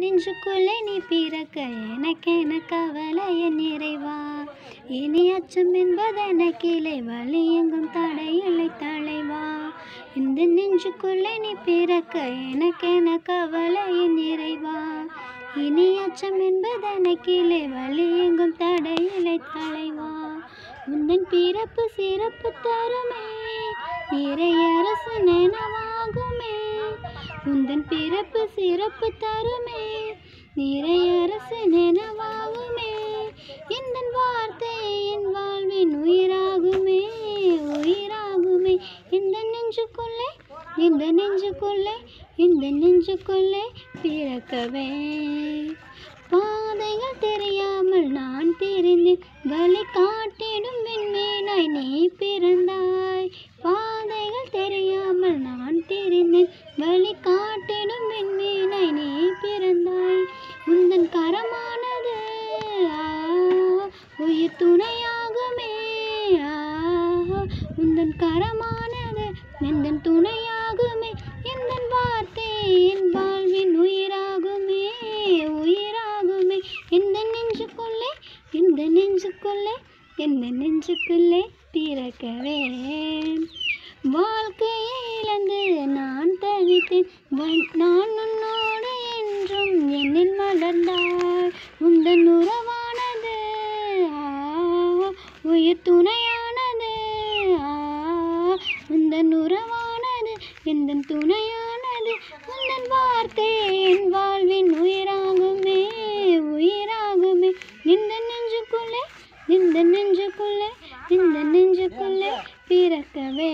நெஞ்சுக்குள்ளே நீ பிறக்க எனக்கென கவலைய நிறைவா இனி அச்சம் என்பதென என்பதெனக்கில்லை வழி எங்கும் தடையில்லை தலைவா? இந்த நெஞ்சுக்குள்ளே நீ பிறக்க எனக்கென கவலைய நிறைவா இனி அச்சம் என்பதென என்பதெனக்கில்லை வழி எங்கும் தடையில்லை தலைவா? உந்தன் பிறப்பு சிறப்பு தருமே நிறைய அரசு நினைவாகுமே. உந்தன் பிறப்பு சிறப்பு தருமே. இறையரசு நினைவாகுமே. இந்த வார்த்தை என் வாழ்வின் உயிராகுமே. உயிராகுமே. இந்த நெஞ்சுக்குள்ளே இந்த நெஞ்சுக்குள்ளே இந்த நெஞ்சுக்குள்ளே பிறக்கவே. பாதைகள் தெரியாமல் நான் தெரிந்தேன் வழி காட்டிடும் விண்மீனாய் நீ பிறந்தாய். காட்டிடும் விண்மீனை நீ பிறந்தாய். உந்தன் கரமானது உயிர் துணையாகுமே உந்தன் கரமானது எந்தன் துணையாகுமே எந்தன் வார்த்தை என் வாழ்வின் உயிராகுமே உயிராகுமே. எந்த நெஞ்சுக்குள்ளே எந்த நெஞ்சுக்குள்ளே எந்த நெஞ்சுக்குள்ளே பிறக்கவே வாழ்க்கையை இழந்து நான் தவித்தேன் நான் உன்னோடு என்றும் என்னில் மலர்ந்தாள் உந்தன் உறவானது உயிர் துணையானது ஆ, உந்தன் உறவானது எந்தன் துணையானது. உந்தன் வார்த்தை என் வாழ்வின் உயிராகுமே உயிராகுமே. இந்த நெஞ்சுக்குள்ளே இந்த நெஞ்சுக்குள்ளே இந்த நெஞ்சுக்குள்ளே பிறக்கவே